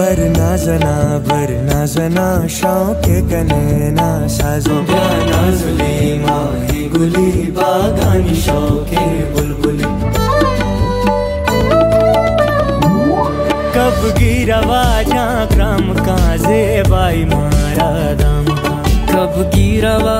बरना जना बरना जना शौक कने ना साजो। गाना जुली माही गुली बागानी शौके बुलबुली। कब गिरवा जा क्रम का जेबाई मारा दाम। कब गिरवा